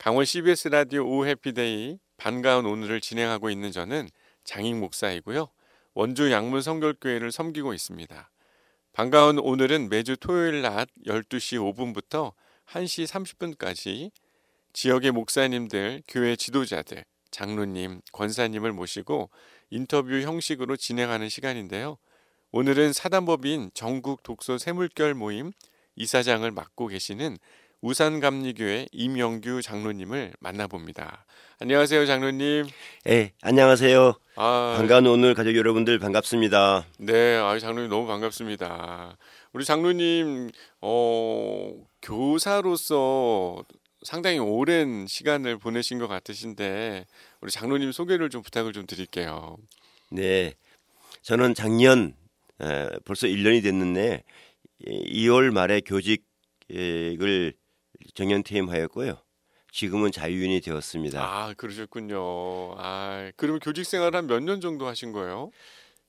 강원 CBS 라디오 오후 해피데이 반가운 오늘을 진행하고 있는 저는 장익 목사이고요. 원주 양문 성결교회를 섬기고 있습니다. 반가운 오늘은 매주 토요일 낮 12시 5분부터 1시 30분까지 지역의 목사님들, 교회 지도자들, 장로님, 권사님을 모시고 인터뷰 형식으로 진행하는 시간인데요. 오늘은 사단법인 전국 독서 새물결 모임 이사장을 맡고 계시는 우산감리교회 임영규 장로님을 만나봅니다. 안녕하세요, 장로님. 예, 안녕하세요. 아, 반가운 오늘 가족 여러분들 반갑습니다. 네, 아, 장로님 너무 반갑습니다. 우리 장로님, 어, 교사로서 상당히 오랜 시간을 보내신 것 같으신데, 우리 장로님 소개를 좀 부탁을 좀 드릴게요. 네, 저는 작년 에, 벌써 1년이 됐는데 2월 말에 교직 을 정년퇴임하였고요. 지금은 자유인이 되었습니다. 아, 그러셨군요. 아, 그러면 교직 생활 한 몇 년 정도 하신 거예요?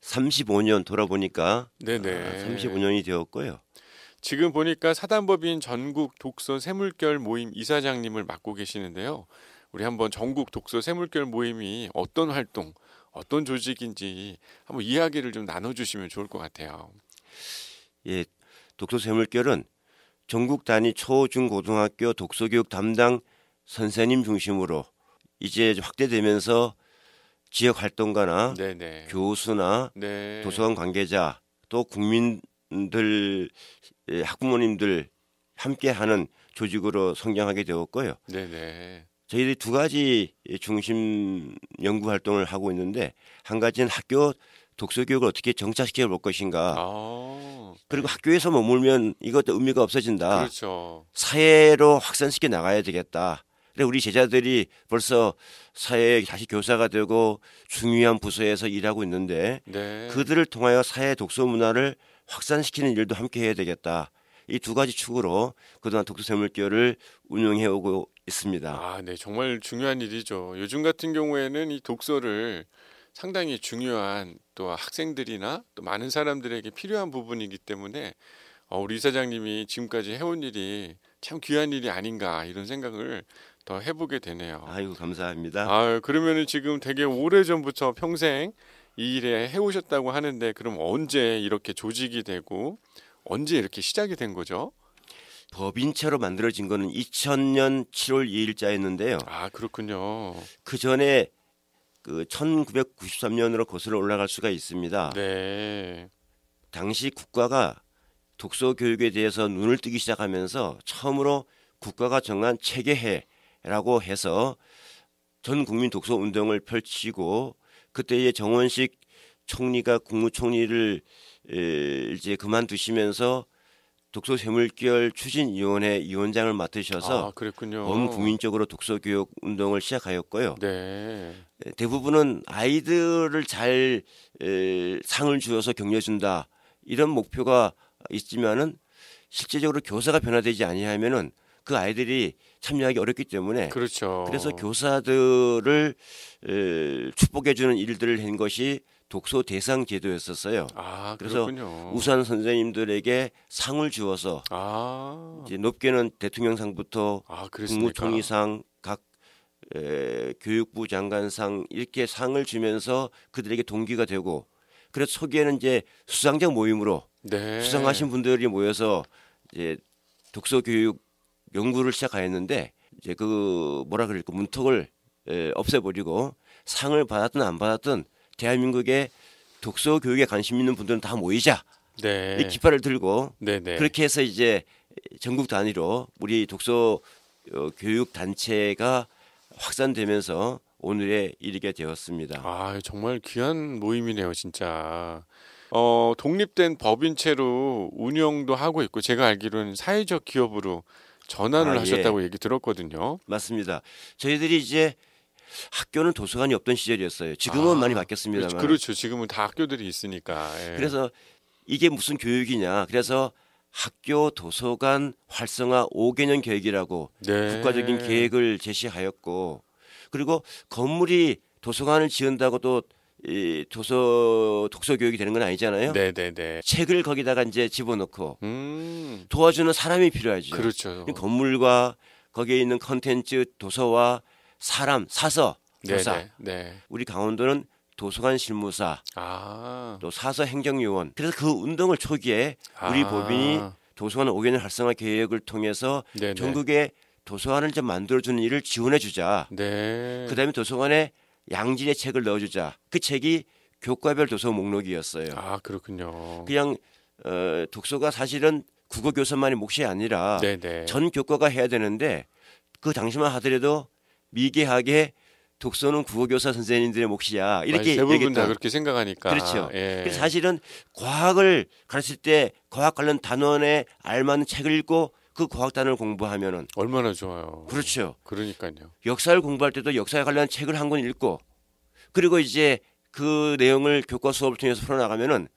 35년 돌아보니까 네네. 아, 35년이 되었고요. 지금 보니까 사단법인 전국 독서 새물결 모임 이사장님을 맡고 계시는데요. 우리 한번 전국 독서 새물결 모임이 어떤 활동, 어떤 조직인지 한번 이야기를 좀 나눠주시면 좋을 것 같아요. 예, 독서 쇠물결은 전국 단위 초, 중, 고등학교 독서교육 담당 선생님 중심으로 이제 확대되면서 지역 활동가나 네네. 교수나 네. 도서관 관계자 또 국민들 예, 학부모님들 함께하는 조직으로 성장하게 되었고요. 네네. 저희들이 두 가지 중심 연구 활동을 하고 있는데 한 가지는 학교 독서 교육을 어떻게 정착시켜 볼 것인가. 아, 그리고 학교에서 머물면 이것도 의미가 없어진다. 그렇죠. 사회로 확산시켜 나가야 되겠다. 그래 우리 제자들이 벌써 사회에 다시 교사가 되고 중요한 부서에서 일하고 있는데 네. 그들을 통하여 사회 독서 문화를 확산시키는 일도 함께 해야 되겠다. 이 두 가지 축으로 그동안 독서생물교를 운영해 오고 있습니다. 아, 네, 정말 중요한 일이죠. 요즘 같은 경우에는 이 독서를 상당히 중요한 또 학생들이나 또 많은 사람들에게 필요한 부분이기 때문에 어, 우리 이사장님이 지금까지 해온 일이 참 귀한 일이 아닌가 이런 생각을 더 해보게 되네요. 아이고 감사합니다. 아, 그러면은 지금 되게 오래 전부터 평생 이 일에 해오셨다고 하는데 그럼 언제 이렇게 조직이 되고 언제 이렇게 시작이 된 거죠? 법인체로 만들어진 거는 2000년 7월 2일자였는데요. 아, 그렇군요. 그 전에 그 1993년으로 거슬러 올라갈 수가 있습니다. 네. 당시 국가가 독서 교육에 대해서 눈을 뜨기 시작하면서 처음으로 국가가 정한 체계해라고 해서 전 국민 독서 운동을 펼치고 그때의 정원식 총리가 국무총리를 에, 이제 그만두시면서 독서 쇠물결 추진위원회 위원장을 맡으셔서 아, 그랬군요. 온 국민적으로 독서 교육 운동을 시작하였고요. 네. 대부분은 아이들을 잘 에, 상을 주어서 격려준다 이런 목표가 있지만은 실제적으로 교사가 변화되지 아니하면은 그 아이들이 참여하기 어렵기 때문에 그렇죠. 그래서 교사들을 에, 축복해 주는 일들을 한 것이 독서 대상 제도였었어요. 아, 그래서 그렇군요. 우산 선생님들에게 상을 주어서 아. 이제 높게는 대통령상부터 아? 국무총리상 각 에, 교육부 장관상 이렇게 상을 주면서 그들에게 동기가 되고 그래서 초기에는 이제 수상자 모임으로 네. 수상하신 분들이 모여서 이제 독서 교육 연구를 시작하였는데 이제 그 뭐라 그럴까 문턱을 에, 없애버리고 상을 받았든 안 받았든 대한민국의 독서 교육에 관심 있는 분들은 다 모이자 네. 이 깃발을 들고 네, 네. 그렇게 해서 이제 전국 단위로 우리 독서 어, 교육 단체가 확산되면서 오늘에 이르게 되었습니다. 아, 정말 귀한 모임이네요, 진짜. 어, 독립된 법인체로 운영도 하고 있고 제가 알기로는 사회적 기업으로 전환을 아, 예. 하셨다고 얘기 들었거든요. 맞습니다. 저희들이 이제 학교는 도서관이 없던 시절이었어요. 지금은 아, 많이 바뀌었습니다만. 그렇죠. 지금은 다 학교들이 있으니까. 예. 그래서 이게 무슨 교육이냐? 그래서 학교 도서관 활성화 5개년 계획이라고 네. 국가적인 계획을 제시하였고 그리고 건물이 도서관을 지은다고 또 이 도서 독서 교육이 되는 건 아니잖아요. 네, 네, 네. 책을 거기다가 이제 집어넣고 음. 도와주는 사람이 필요하죠. 그렇죠. 건물과 거기에 있는 컨텐츠 도서와 사람 사서 네, 교사 네. 네. 우리 강원도는 도서관 실무사 아. 또 사서 행정요원 그래서 그 운동을 초기에 우리 아. 법인이 도서관 5개년 활성화 계획을 통해서 네네. 전국에 도서관을 좀 만들어주는 일을 지원해 주자. 네. 그다음에 도서관에 양진의 책을 넣어주자. 그 책이 교과별 도서 목록이었어요. 아, 그렇군요. 그냥 어, 독서가 사실은 국어 교사만의 몫이 아니라 네, 네. 전 교과가 해야 되는데 그 당시만 하더라도 미개하게 독서는 국어 교사 선생님들의 몫이야 이렇게 대부분 다 그렇게 생각하니까. 그렇죠. 예. 그래서 사실은 과학을 가르칠 때 과학 관련 단원에 알맞는 책을 읽고 그 과학 단원을 공부하면은 얼마나 좋아요. 그렇죠. 그러니까요. 역사를 공부할 때도 역사에 관련 책을 한 권 읽고 그리고 이제 그 내용을 교과 수업을 통해서 풀어나가면은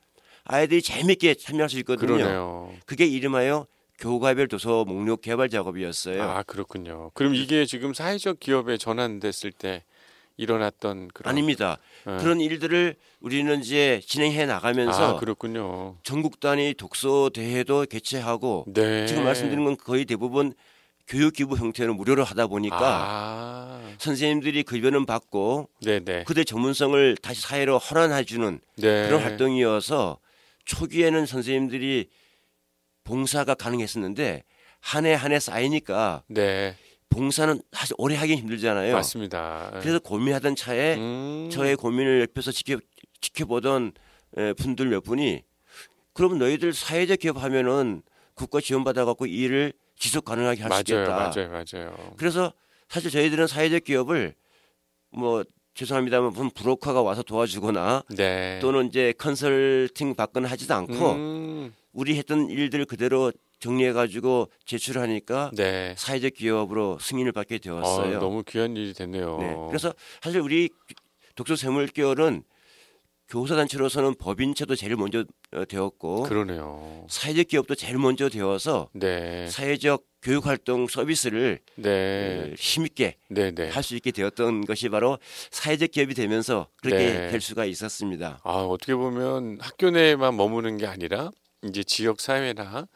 아이들이 재밌게 참여할 수 있거든요. 그러네요. 그게 이름하여 교과별 도서 목록 개발 작업이었어요. 아, 그렇군요. 그럼 이게 지금 사회적 기업에 전환됐을 때 일어났던 그런 아닙니다. 예. 그런 일들을 우리는 이제 진행해 나가면서 아, 그렇군요. 전국 단위 독서 대회도 개최하고 네. 지금 말씀드린 건 거의 대부분 교육 기부 형태로 무료로 하다 보니까 아. 선생님들이 급여는 받고 네, 네. 그들의 전문성을 다시 사회로 헌환해 주는 네. 그런 활동이어서 초기에는 선생님들이 봉사가 가능했었는데 한 해 한 해 쌓이니까 네. 봉사는 사실 오래 하기 힘들잖아요. 맞습니다. 그래서 고민하던 차에 음. 저의 고민을 옆에서 지켜 지켜보던 에, 분들 몇 분이 그럼 너희들 사회적 기업 하면은 국가 지원 받아 갖고 일을 지속 가능하게 할수 맞아요. 있겠다. 맞아요. 맞아요. 그래서 사실 저희들은 사회적 기업을 뭐 죄송합니다만 무슨 브로커가 와서 도와주거나 네. 또는 이제 컨설팅 받거나 하지도 않고 음. 우리 했던 일들을 그대로 정리해 가지고 제출하니까 네. 사회적 기업으로 승인을 받게 어, 되었어요. 너무 귀한 일이 됐네요. 네. 그래서 사실 우리 독서 세물결은 교사 단체로서는 법인체도 제일 먼저 어, 되었고 그러네요. 사회적 기업도 제일 먼저 되어서 네. 사회적 교육 활동 서비스를 네. 어, 힘있게 네, 네. 할수 있게 되었던 것이 바로 사회적 기업이 되면서 그렇게 네. 될 수가 있었습니다. 아, 어떻게 보면 학교 내에만 머무는 게 아니라 이제 지역 사회나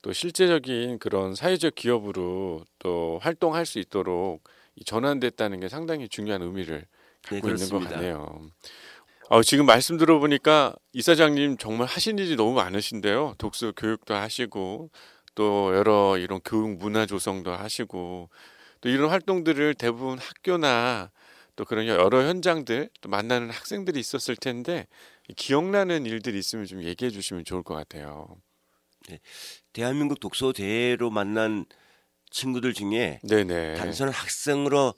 또 실제적인 그런 사회적 기업으로 또 활동할 수 있도록 이 전환됐다는 게 상당히 중요한 의미를 네, 갖고 있는 것. 같네요. 아, 지금 말씀 들어보니까 이사장님 정말 하신 일이 너무 많으신데요. 독서 교육도 하시고 또 여러 이런 교육 문화 조성도 하시고 또 이런 활동들을 대부분 학교나 또 그런 여러 현장들 또 만나는 학생들이 있었을 텐데 기억나는 일들이 있으면 좀 얘기해 주시면 좋을 것 같아요. 대한민국 독서 대회로 만난 친구들 중에 네네. 단순한 학생으로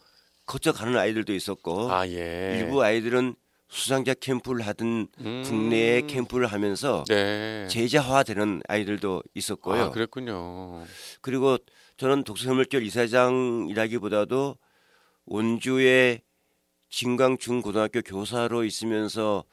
거쳐가는 아이들도 있었고 아 예. 일부 아이들은 수상자 캠프를 하든 음. 국내에 캠프를 하면서 네. 제자화되는 아이들도 있었고요. 아 그랬군요. 그리고 저는 독서협력결 이사장이라기보다도 원주의 진광중고등학교 교사로 있으면서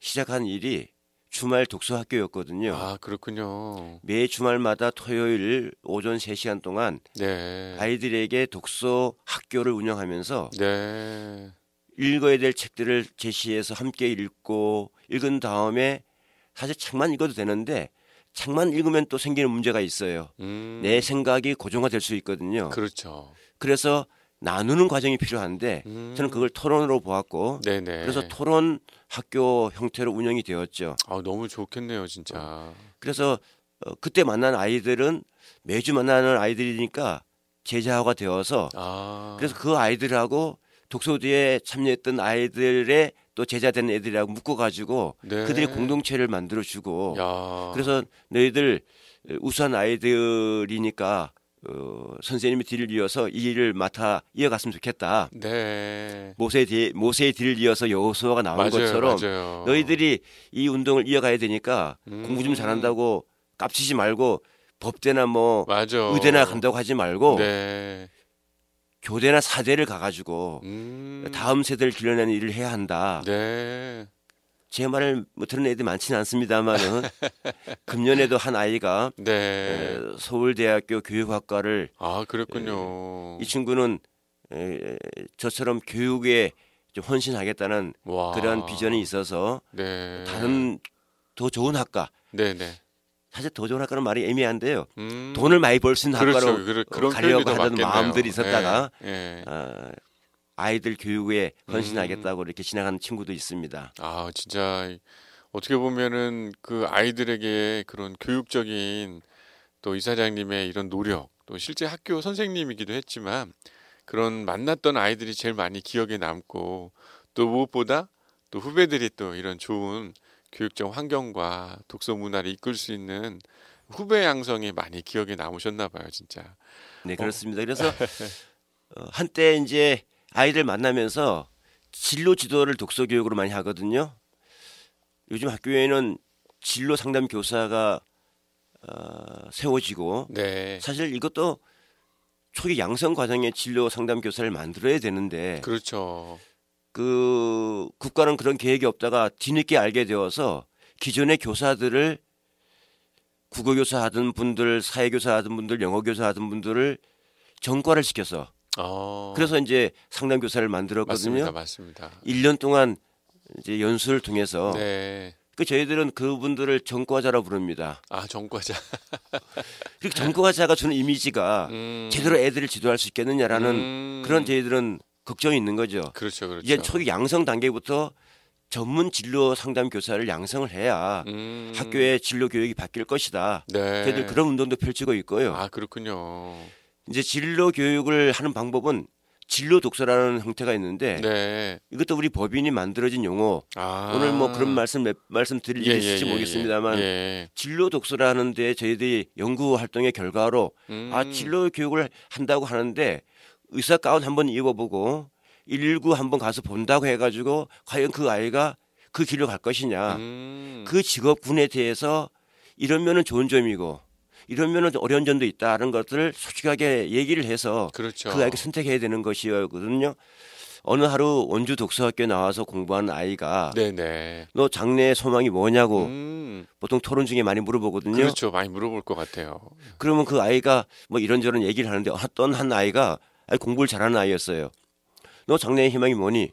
시작한 일이 주말 독서학교였거든요. 아 그렇군요. 매 주말마다 토요일 오전 3시간 동안 네. 아이들에게 독서 학교를 운영하면서 네. 읽어야 될 책들을 제시해서 함께 읽고 읽은 다음에 사실 책만 읽어도 되는데 책만 읽으면 또 생기는 문제가 있어요. 음. 내 생각이 고정화될 수 있거든요. 그렇죠. 그래서 나누는 과정이 필요한데 음. 저는 그걸 토론으로 보았고 네네. 그래서 토론 학교 형태로 운영이 되었죠. 아 너무 좋겠네요, 진짜. 그래서 어, 그때 만난 아이들은 매주 만나는 아이들이니까 제자화가 되어서 아. 그래서 그 아이들하고 독서대에 참여했던 아이들의 또 제자된 애들하고 묶어가지고 네. 그들이 공동체를 만들어주고 야. 그래서 너희들 우수한 아이들이니까 어, 선생님이 뒤를 이어서 이 일을 맡아 이어갔으면 좋겠다. 네. 모세 뒤 모세의 뒤를 이어서 여호수아가 나온 맞아요, 것처럼 맞아요. 너희들이 이 운동을 이어가야 되니까 음. 공부 좀 잘한다고 깝치지 말고 법대나 뭐 맞아. 의대나 간다고 하지 말고 네. 교대나 사대를 가가지고 음. 다음 세대를 길러내는 일을 해야 한다. 네. 제 말을 뭐 들은 애들이 많지는 않습니다만은 금년에도 한 아이가 네. 에, 서울대학교 교육학과를 아 그랬군요. 이 친구는 에, 저처럼 교육에 좀 헌신하겠다는 와. 그러한 비전이 있어서 네. 다른 더 좋은 학과 네 네. 사실 도전 학과는 말이 애매한데요. 음. 돈을 많이 벌 수 있는 그렇죠. 학과로 그런 가려고 하던 맞겠네요. 마음들이 있었다가 예, 예. 어, 아이들 교육에 음. 헌신하겠다고 이렇게 지나가는 친구도 있습니다. 아, 진짜 어떻게 보면은 그 아이들에게 그런 교육적인 또 이사장님의 이런 노력, 또 실제 학교 선생님이기도 했지만 그런 만났던 아이들이 제일 많이 기억에 남고 또 무엇보다 또 후배들이 또 이런 좋은 교육적 환경과 독서 문화를 이끌 수 있는 후배 양성이 많이 기억에 남으셨나 봐요, 진짜. 네 그렇습니다. 그래서 어, 한때 이제 아이들 만나면서 진로 지도를 독서 교육으로 많이 하거든요. 요즘 학교에는 진로 상담 교사가 어, 세워지고 네. 사실 이것도 초기 양성 과정에 진로 상담 교사를 만들어야 되는데 그렇죠. 그 국가는 그런 계획이 없다가 뒤늦게 알게 되어서 기존의 교사들을 국어 교사 하던 분들, 사회 교사 하던 분들, 영어 교사 하던 분들을 전과를 시켜서 어. 그래서 이제 상담 교사를 만들었거든요. 맞습니다. 맞습니다. 1년 동안 이제 연수를 통해서 네. 그 저희들은 그분들을 전과자라 부릅니다. 아, 정과자. 그리고 전과자가 주는 이미지가 음. 제대로 애들을 지도할 수 있겠느냐라는 음. 그런 저희들은 걱정이 있는 거죠. 그렇죠. 그렇죠. 이제 초기 양성 단계부터 전문 진로 상담 교사를 양성을 해야 음. 학교의 진로 교육이 바뀔 것이다. 네. 저희들 그런 운동도 펼치고 있고요. 아, 그렇군요. 이제 진로 교육을 하는 방법은 진로 독서라는 형태가 있는데 네. 이것도 우리 법인이 만들어진 용어. 아. 오늘 뭐 그런 말씀 몇- 말씀 드릴 일이 있을지 모르겠습니다만 예. 진로 독서라는 데 저희들이 연구 활동의 결과로 음. 아 진로 교육을 한다고 하는데 의사 가운 한번 입어보고 119 한번 가서 본다고 해가지고 과연 그 아이가 그 길로 갈 것이냐 음. 그 직업군에 대해서 이러면은 좋은 점이고 이러면은 어려운 점도 있다는 것들을 솔직하게 얘기를 해서 그렇죠. 그 아이가 선택해야 되는 것이거든요. 어느 하루 원주 독서학교에 나와서 공부하는 아이가 네, 네. 너 장래의 소망이 뭐냐고 음. 보통 토론 중에 많이 물어보거든요. 그렇죠. 많이 물어볼 것 같아요. 그러면 그 아이가 뭐 이런저런 얘기를 하는데 어떤 한 아이가 공부를 잘하는 아이였어요. 너 장래의 희망이 뭐니?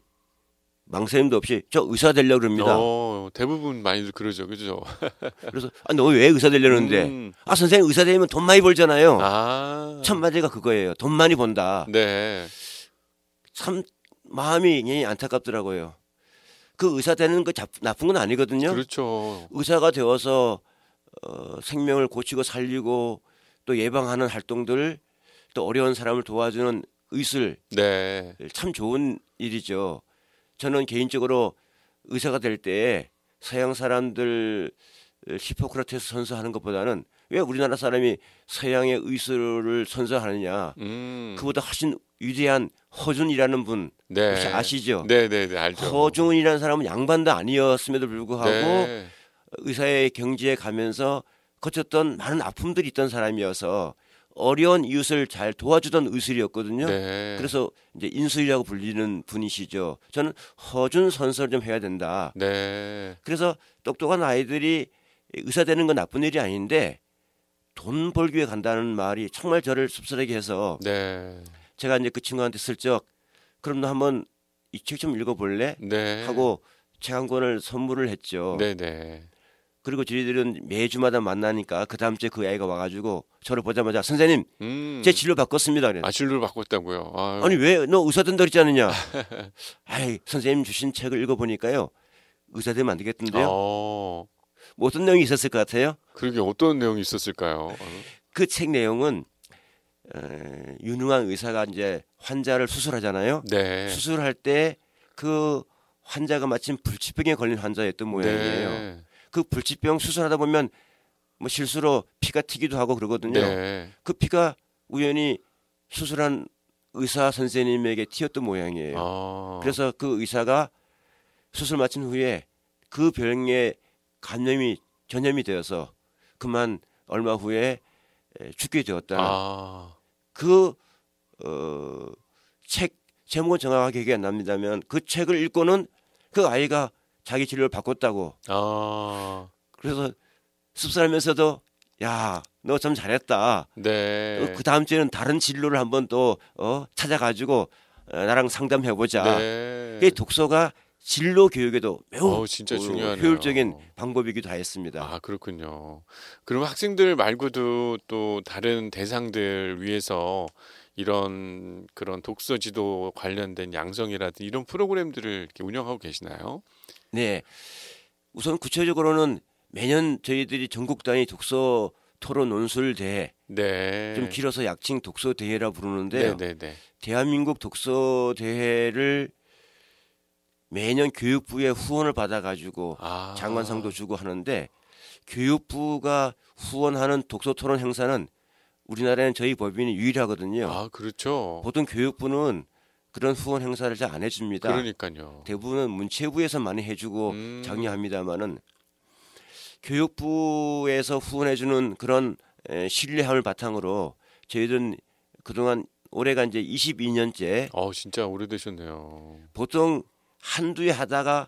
망설임도 없이 저 의사 되려고 그럽니다. 어, 대부분 많이들 그러죠. 그죠? 그래서 아, 너 왜 의사 되려는데? 음. 아 선생님 의사 되면 돈 많이 벌잖아요. 아. 첫 마디가 그거예요. 돈 많이 번다. 네. 참 마음이 굉장히 안타깝더라고요. 그 의사 되는 거 잡- 나쁜 건 아니거든요. 그렇죠. 의사가 되어서 어, 생명을 고치고 살리고 또 예방하는 활동들 또 어려운 사람을 도와주는 의술 네. 참 좋은 일이죠. 저는 개인적으로 의사가 될 때 서양 사람들 히포크라테스 선서하는 것보다는 왜 우리나라 사람이 서양의 의술을 선서하느냐 음. 그보다 훨씬 위대한 허준이라는 분 네. 혹시 아시죠? 네, 네, 네, 알죠. 허준이라는 사람은 양반도 아니었음에도 불구하고 네. 의사의 경지에 가면서 거쳤던 많은 아픔들이 있던 사람이어서 어려운 이웃을 잘 도와주던 의술이었거든요. 네. 그래서 이제 인술이라고 불리는 분이시죠. 저는 허준 선서를 좀 해야 된다. 네. 그래서 똑똑한 아이들이 의사 되는 건 나쁜 일이 아닌데 돈 벌기 위해 간다는 말이 정말 저를 씁쓸하게 해서 네. 제가 이제 그 친구한테 슬쩍 그럼 너 한번 이 책 좀 읽어볼래? 네. 하고 책 한 권을 선물을 했죠. 네, 네. 그리고 저희들은 매주마다 만나니까 그 다음 주에 그 아이가 와가지고 저를 보자마자 선생님 음. 제 진로 바꿨습니다. 그래. 아, 진로를 바꿨다고요. 아유. 아니 왜 너 의사 된다 그랬지 않느냐? 아이 선생님 주신 책을 읽어보니까요 의사 되면 안 되겠던데요. 어. 뭐 어떤 내용이 있었을 것 같아요? 그러게 어떤 내용이 있었을까요? 어. 그책 내용은 에, 유능한 의사가 이제 환자를 수술하잖아요. 네. 수술할 때 그 환자가 마침 불치병에 걸린 환자였던 모양이에요. 네. 그 불치병 수술하다 보면 뭐 실수로 피가 튀기도 하고 그러거든요. 네. 그 피가 우연히 수술한 의사 선생님에게 튀었던 모양이에요. 아. 그래서 그 의사가 수술 마친 후에 그 병에 감염이 전염이 되어서 그만 얼마 후에 에, 죽게 되었다. 아. 그 어, 책 제목은 정확하게 기억이 안 납니다면 그 책을 읽고는 그 아이가 자기 진료를 바꿨다고 아. 그래서 씁쓸하면서도 야 너 참 잘했다. 네. 그 다음 주에는 다른 진로를 한번 또 어, 찾아가지고 어, 나랑 상담해 보자. 네. 이 독서가 진로 교육에도 매우 어, 진짜 어, 중요하네요. 효율적인 방법이기도 하였습니다. 아, 그렇군요. 그럼 학생들 말고도 또 다른 대상들 위해서 이런 그런 독서 지도 관련된 양성이라든지 이런 프로그램들을 이렇게 운영하고 계시나요? 네. 우선 구체적으로는 매년 저희들이 전국 단위 독서 토론 논술 대회 네. 좀 길어서 약칭 독서 대회라 부르는데요. 네, 네, 네. 대한민국 독서 대회를 매년 교육부의 후원을 받아 가지고 아. 장관상도 주고 하는데 교육부가 후원하는 독서 토론 행사는 우리나라에는 저희 법인이 유일하거든요. 아, 그렇죠. 보통 교육부는 그런 후원 행사를 잘 안 해줍니다. 그러니까요. 대부분은 문체부에서 많이 해주고 음. 장려합니다만은 교육부에서 후원해주는 그런 에, 신뢰함을 바탕으로 저희들은 그동안 올해가 이제 22년째 어, 진짜 오래되셨네요. 보통 한두 해 하다가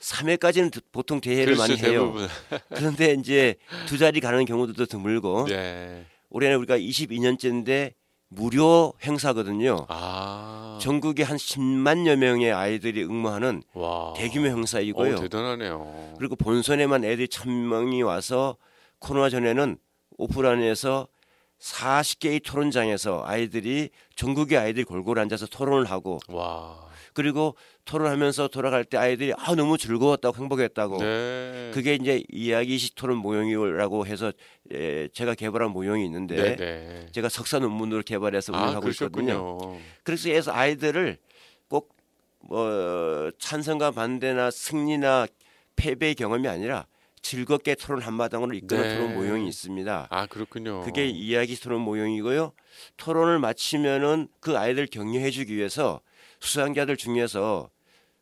3회까지는 보통 대회를 많이 해요. 그런데 이제 두 자리 가는 경우도 드물고 네. 올해는 우리가 22년째인데 무료 행사거든요. 아. 전국에 한 10만여 명의 아이들이 응모하는 와. 대규모 행사이고요. 어, 대단하네요. 그리고 본선에만 애들이 천 명이 와서 코로나 전에는 오프라인에서 40개의 토론장에서 아이들이 전국의 아이들이 골고루 앉아서 토론을 하고 와. 그리고 토론하면서 돌아갈 때 아이들이 아 너무 즐거웠다고 행복했다고 네. 그게 이제 이야기식 토론 모형이라고 해서 에, 제가 개발한 모형이 있는데 네, 네. 제가 석사 논문으로 개발해서 아, 운영하고 있거든요. 그러셨군요. 그래서 해서 아이들을 꼭 뭐 찬성과 반대나 승리나 패배의 경험이 아니라 즐겁게 토론 한마당으로 이끄는 네. 토론 모형이 있습니다. 아, 그렇군요. 그게 이야기 토론 모형이고요. 토론을 마치면은 그 아이들 격려해주기 위해서 수상자들 중에서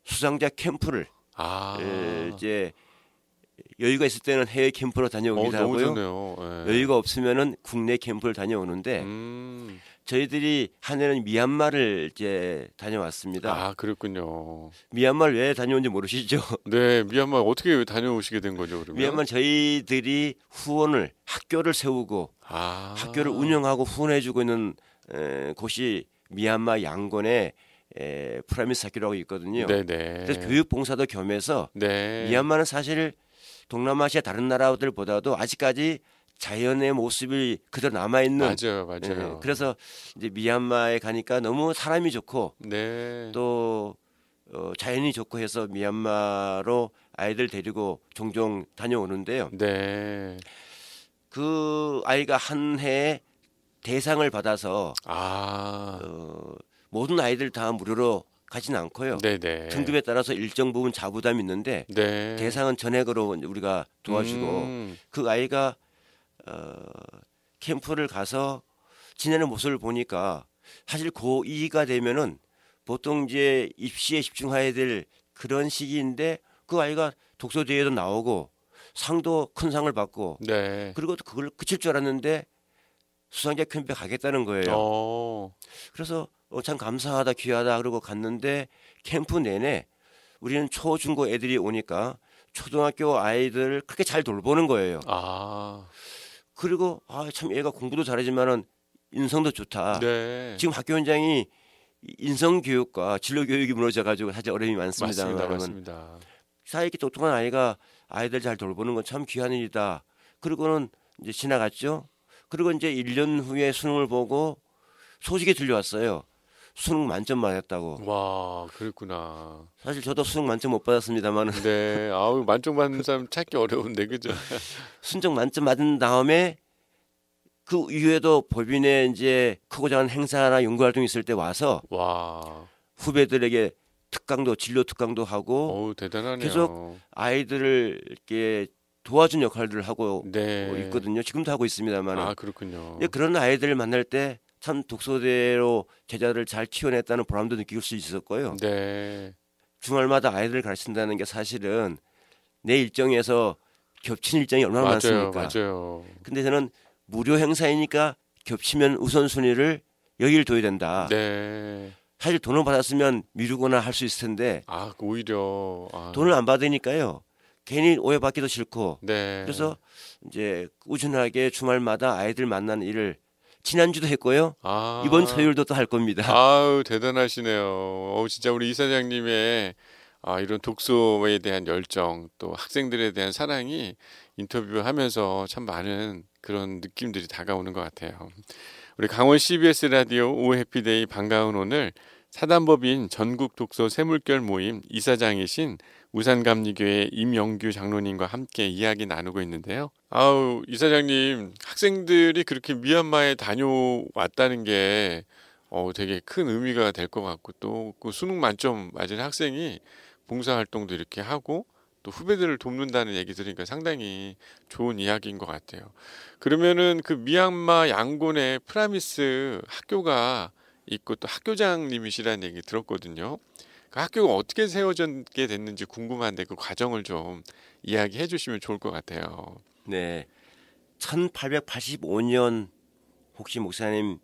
수상자 캠프를 아. 에, 이제 여유가 있을 때는 해외 캠프로 어, 다녀오기도 너무 하고요. 예. 여유가 없으면은 국내 캠프를 다녀오는데 음. 저희들이 한 해는 미얀마를 이제 다녀왔습니다. 아, 그렇군요. 미얀마를 왜 다녀온지 모르시죠? 네, 미얀마 어떻게 다녀오시게 된 거죠, 그러면? 미얀마 저희들이 후원을 학교를 세우고 아. 학교를 운영하고 후원해주고 있는 에, 곳이 미얀마 양곤의 에, 프라미스 학교라고 있거든요. 네, 네. 그래서 교육 봉사도 겸해서 네. 미얀마는 사실 동남아시아 다른 나라들보다도 아직까지 자연의 모습이 그대로 남아 있는 맞아요, 맞아요. 그래서 이제 미얀마에 가니까 너무 사람이 좋고 네. 또 어, 자연이 좋고 해서 미얀마로 아이들 데리고 종종 다녀오는데요. 네. 그 아이가 한 해에 대상을 받아서 아. 어, 모든 아이들 다 무료로 가지는 않고요. 네, 네. 등급에 따라서 일정 부분 자부담이 있는데 네. 대상은 전액으로 우리가 도와주고 음. 그 아이가 어, 캠프를 가서 지내는 모습을 보니까 사실 고2가 되면은 보통 이제 입시에 집중해야 될 그런 시기인데 그 아이가 독서 대회도 나오고 상도 큰 상을 받고 네. 그리고 또 그걸 그칠 줄 알았는데 수상자 캠프에 가겠다는 거예요. 어. 그래서 어, 참 감사하다 귀하다 그러고 갔는데 캠프 내내 우리는 초, 중, 고 애들이 오니까 초등학교 아이들 그렇게 잘 돌보는 거예요. 아. 그리고 아 참 얘가 공부도 잘하지만은 인성도 좋다. 네. 지금 학교 현장이 인성 교육과 진로 교육이 무너져 가지고 사실 어려움이 맞습니다. 많습니다만 맞습니다. 사이에 똑똑한 아이가 아이들 잘 돌보는 건 참 귀한 일이다. 그리고는 이제 지나갔죠. 그리고 이제 1년 후에 수능을 보고 소식이 들려왔어요. 수능 만점 맞았다고. 와, 그랬구나. 사실 저도 수능 만점 못 받았습니다만 네. 아우, 만점 받는 사람 찾기 어려운데 그죠? 순정 만점 받은 다음에 그 이후에도 법인에 이제 크고 작은 행사나 연구 활동 있을 때 와서 와. 후배들에게 특강도 진로 특강도 하고 대단하네요. 계속 아이들을 이렇게 도와준 역할들을 하고 네. 있거든요. 지금도 하고 있습니다만 아, 그렇군요. 그런 아이들을 만날 때 참 독서대로 제자를 잘 키워냈다는 보람도 느낄 수 있었고요. 네. 주말마다 아이들을 가르친다는 게 사실은 내 일정에서 겹친 일정이 얼마나 맞아요. 많습니까? 맞아요. 근데 저는 무료 행사이니까 겹치면 우선순위를 여기를 둬야 된다. 네. 사실 돈을 받았으면 미루거나 할 수 있을 텐데 아, 오히려 아. 돈을 안 받으니까요. 괜히 오해받기도 싫고 네. 그래서 이제 꾸준하게 주말마다 아이들 만나는 일을 지난주도 했고요. 아. 이번 토요일도 또 할 겁니다. 아우 대단하시네요. 어, 진짜 우리 이사장님의 아, 이런 독서에 대한 열정 또 학생들에 대한 사랑이 인터뷰하면서 참 많은 그런 느낌들이 다가오는 것 같아요. 우리 강원 CBS 라디오 오 해피데이 반가운 오늘 사단법인 전국 독서 새물결 모임 이사장이신 우산감리교회 임영규 장로님과 함께 이야기 나누고 있는데요. 아우 이사장님 학생들이 그렇게 미얀마에 다녀왔다는 게 어, 되게 큰 의미가 될 것 같고 또 그 수능 만점 맞은 학생이 봉사활동도 이렇게 하고 또 후배들을 돕는다는 얘기 들으니까 상당히 좋은 이야기인 것 같아요. 그러면은 그 미얀마 양곤에 프라미스 학교가 있고 또 학교장님이시라는 얘기 들었거든요. 그 학교가 어떻게 세워지게 됐는지 궁금한데 그 과정을 좀 이야기해 주시면 좋을 것 같아요. 네. 1885년 혹시 목사님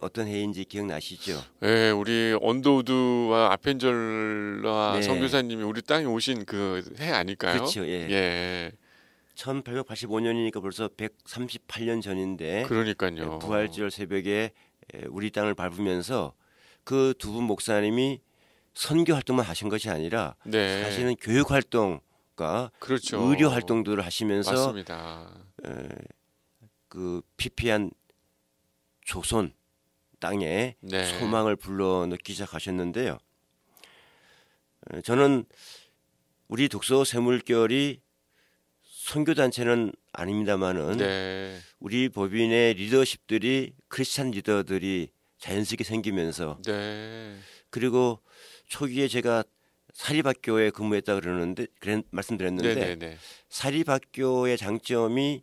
어떤 해인지 기억나시죠? 예, 우리 언더우드와 아펜젤라 네. 선교사님이 우리 땅에 오신 그 해 아닐까요? 그렇죠. 예. 예. 1885년이니까 벌써 138년 전인데 그러니까요. 부활절 새벽에 에, 우리 땅을 밟으면서 그 두 분 목사님이 선교 활동만 하신 것이 아니라 네. 사실은 교육 활동과 그렇죠. 의료 활동들을 하시면서 맞습니다. 그 피피한 조선 땅에 네. 소망을 불러넣기 시작하셨는데요. 에, 저는 우리 독서 새물결이 선교 단체는 아닙니다만은 네. 우리 법인의 리더십들이 크리스찬 리더들이 자연스럽게 생기면서 네. 그리고 초기에 제가 사립학교에 근무했다 그러는데 그런 말씀드렸는데 네, 네, 네. 사립학교의 장점이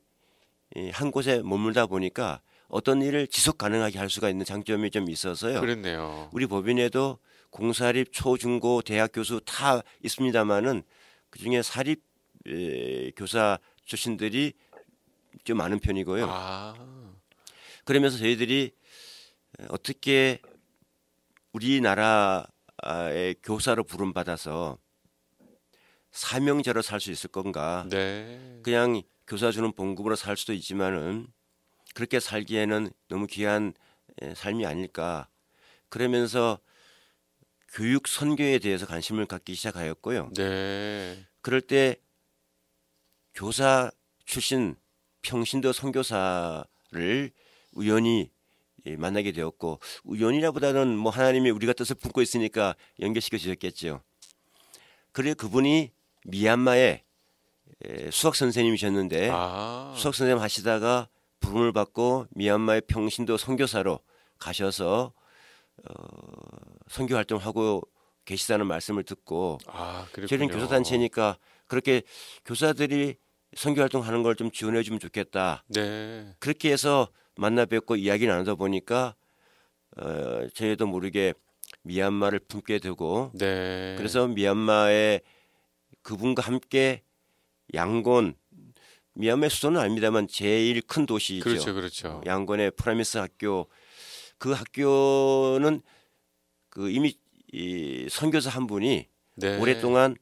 이, 한 곳에 머물다 보니까 어떤 일을 지속 가능하게 할 수가 있는 장점이 좀 있어서요. 그랬네요. 우리 법인에도 공사립 초중고 대학 교수 다 있습니다만은 그중에 사립 에, 교사 출신들이 좀 많은 편이고요. 아. 그러면서 저희들이 어떻게 우리나라의 교사로 부름 받아서 사명자로 살 수 있을 건가? 네. 그냥 교사 주는 봉급으로 살 수도 있지만은 그렇게 살기에는 너무 귀한 에, 삶이 아닐까. 그러면서 교육 선교에 대해서 관심을 갖기 시작하였고요. 네. 그럴 때 교사 출신 평신도 선교사를 우연히 예, 만나게 되었고 우연이라보다는 뭐 하나님이 우리가 뜻을 품고 있으니까 연결시켜 주셨겠죠. 그래 그분이 미얀마의 에, 수학 선생님이셨는데 아. 수학 선생님 하시다가 부름을 받고 미얀마의 평신도 선교사로 가셔서 어, 선교 활동하고 계시다는 말씀을 듣고 아. 저희는 교사 단체니까 그렇게 교사들이 선교 활동하는 걸 좀 지원해 주면 좋겠다. 네. 그렇게 해서 만나 뵙고 이야기 나누다 보니까 어, 저희도 모르게 미얀마를 품게 되고 네. 그래서 미얀마의 그분과 함께 양곤 미얀마의 수도는 아닙니다만 제일 큰 도시죠. 그렇죠. 그렇죠. 양곤의 프라미스 학교 그 학교는 그 이미 이 선교사 한 분이 네. 오랫동안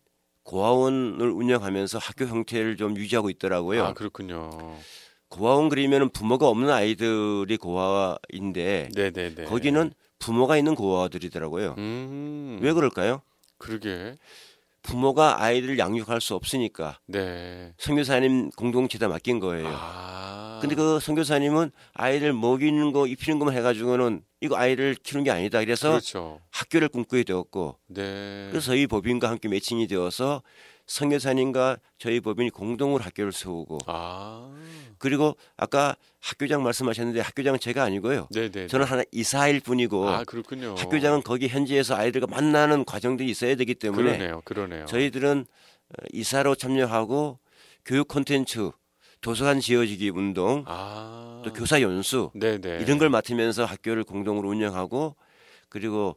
고아원을 운영하면서 학교 형태를 좀 유지하고 있더라고요. 아, 그렇군요. 고아원 그리면은 부모가 없는 아이들이 고아인데 네, 네, 네. 거기는 부모가 있는 고아들이더라고요. 음. 왜 그럴까요? 그러게. 부모가 아이들을 양육할 수 없으니까 네. 선교사님 공동체에다 맡긴 거예요. 아. 근데 그 선교사님은 아이들 먹이는 거 입히는 것만 해가지고는 이거 아이를 키우는 게 아니다. 그래서 그렇죠. 학교를 꿈꾸게 되었고 네. 그래서 저희 법인과 함께 매칭이 되어서 선교사님과 저희 법인이 공동으로 학교를 세우고 아. 그리고 아까 학교장 말씀하셨는데 학교장은 제가 아니고요. 네, 네. 저는 하나 이사일 뿐이고 아, 그렇군요. 학교장은 거기 현지에서 아이들과 만나는 과정들이 있어야 되기 때문에 그러네요. 그러네요. 저희들은 어, 이사로 참여하고 교육 콘텐츠, 도서관 지어지기 운동, 아. 또 교사 연수 네, 네. 이런 걸 맡으면서 학교를 공동으로 운영하고 그리고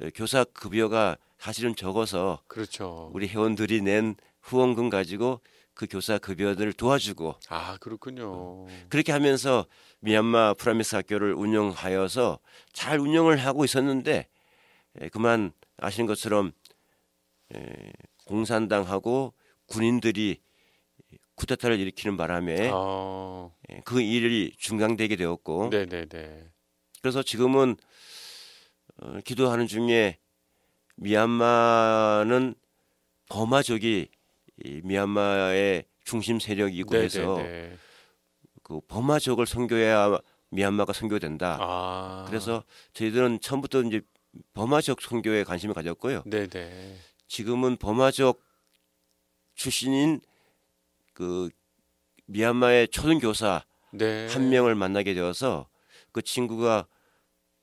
어, 교사 급여가 사실은 적어서 그렇죠. 우리 회원들이 낸 후원금 가지고 그 교사 급여들을 도와주고 아, 그렇군요. 그렇게 하면서 미얀마 프라미스 학교를 운영하여서 잘 운영을 하고 있었는데 에, 그만 아시는 것처럼 에, 공산당하고 군인들이 쿠데타를 일으키는 바람에 어. 에, 그 일이 중단되게 되었고 네, 네, 네. 그래서 지금은 어, 기도하는 중에 미얀마는 버마족이 이 미얀마의 중심 세력이고 네, 해서 네, 네. 그 버마족을 선교해야 미얀마가 선교된다. 아. 그래서 저희들은 처음부터 이제 버마족 선교에 관심을 가졌고요. 네, 네. 지금은 버마족 출신인 그 미얀마의 초등 교사 네. 한 명을 만나게 되어서 그 친구가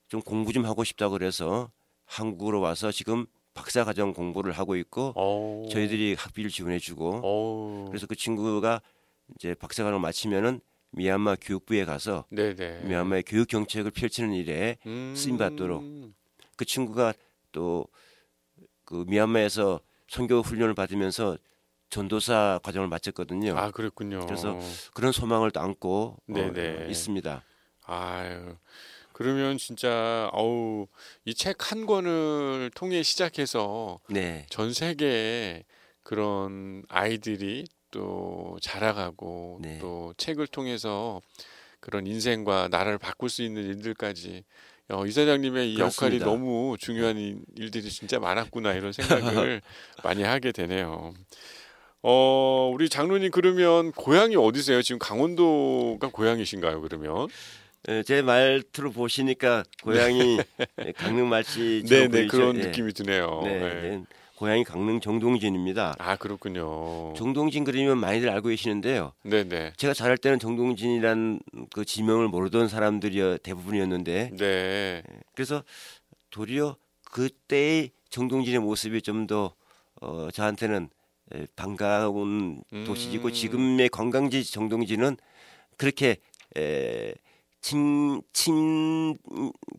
좀 공부 좀 하고 싶다고 그래서 한국으로 와서 지금 박사 과정 공부를 하고 있고 어. 저희들이 학비를 지원해주고 어. 그래서 그 친구가 이제 박사 과정 마치면은 미얀마 교육부에 가서 네, 네. 미얀마의 교육 정책을 펼치는 일에 음. 쓰임 받도록. 그 친구가 또 그 미얀마에서 선교 훈련을 받으면서 전도사 과정을 마쳤거든요. 아, 그랬군요. 그래서 그런 소망을 또 안고 어, 네네. 있습니다. 아유. 그러면 진짜 어우 이 책 한 권을 통해 시작해서 네, 전 세계에 그런 아이들이 또 자라가고 네. 또 책을 통해서 그런 인생과 나라를 바꿀 수 있는 일들까지 어, 이사장님의 이 역할이 그렇습니다. 너무 중요한 일- 일들이 진짜 많았구나 이런 생각을 많이 하게 되네요. 어, 우리 장로님 그러면 고향이 어디세요? 지금 강원도가 고향이신가요? 그러면? 에, 제 말투로 보시니까 고향이 에, 강릉 말씨 네, 네 그런 느낌이 드네요. 네, 네. 네. 고향이 강릉 정동진입니다. 아 그렇군요. 정동진 그리면 많이들 알고 계시는데요. 네, 네, 제가 자랄 때는 정동진이란 그 지명을 모르던 사람들이 대부분이었는데 네. 그래서 도리어 그때의 정동진의 모습이 좀 더 어, 저한테는 에, 반가운 도시이고 음. 지금의 관광지 정동진은 그렇게 에, 친, 친,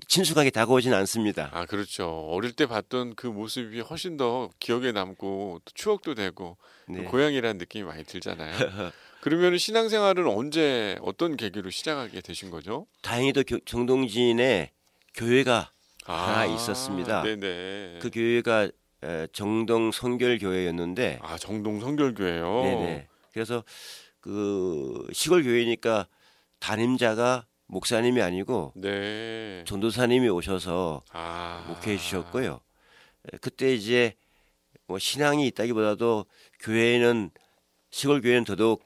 친숙하게 다가오진 않습니다. 아 그렇죠. 어릴 때 봤던 그 모습이 훨씬 더 기억에 남고 또 추억도 되고 또 네. 고향이라는 느낌이 많이 들잖아요. 그러면 신앙생활은 언제 어떤 계기로 시작하게 되신 거죠? 다행히도 교- 정동진에 교회가 아, 하나 있었습니다. 네네. 그 교회가 에, 정동 성결 교회였는데 아 정동 성결교회요. 네네. 그래서 그 시골 교회니까 담임자가 목사님이 아니고 네. 전도사님이 오셔서 아 목회해 주셨고요. 에, 그때 이제 뭐 신앙이 있다기보다도 교회는 시골 교회는 더더욱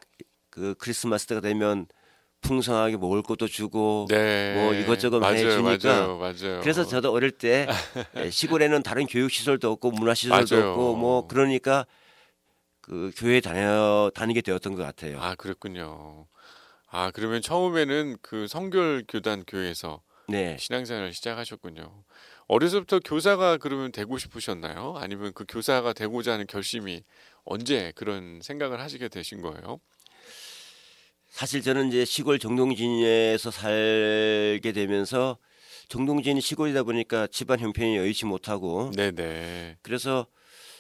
그 크리스마스 때가 되면 풍성하게 먹을 것도 주고 네. 뭐 이것저것 많이 해주니까 맞아요, 맞아요. 그래서 저도 어릴 때 에, 시골에는 다른 교육 시설도 없고 문화 시설도 맞아요. 없고 뭐 그러니까 그 교회 다녀 다니게 되었던 것 같아요. 아 그랬군요. 아 그러면 처음에는 그 성결 교단 교회에서 네. 신앙생활을 시작하셨군요. 어려서부터 교사가 그러면 되고 싶으셨나요? 아니면 그 교사가 되고자 하는 결심이 언제 그런 생각을 하시게 되신 거예요? 사실 저는 이제 시골 정동진에서 살게 되면서 정동진이 시골이다 보니까 집안 형편이 여의치 못하고 네네. 그래서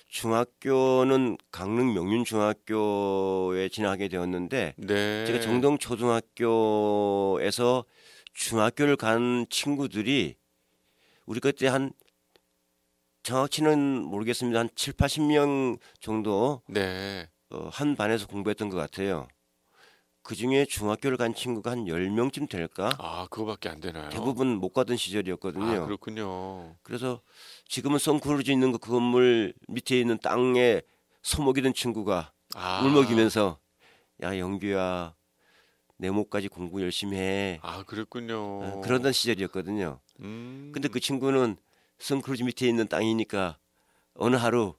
중학교는 강릉 명륜 중학교에 진학하게 되었는데 네. 제가 정동 초등학교에서 중학교를 간 친구들이 우리 그때 한 정확히는 모르겠습니다. 한 7, 80명 정도 네. 어, 한 반에서 공부했던 것 같아요. 그 중에 중학교를 간 친구가 한 10명쯤 될까? 아 그거밖에 안 되나요? 대부분 못 가던 시절이었거든요. 아 그렇군요. 그래서 지금은 선크루즈 있는 그 건물 밑에 있는 땅에 소목이던 친구가 아. 울먹이면서 야 영규야 내 목까지 공부 열심히 해 아 그랬군요. 어, 그러던 시절이었거든요. 음. 근데 그 친구는 선크루즈 밑에 있는 땅이니까 어느 하루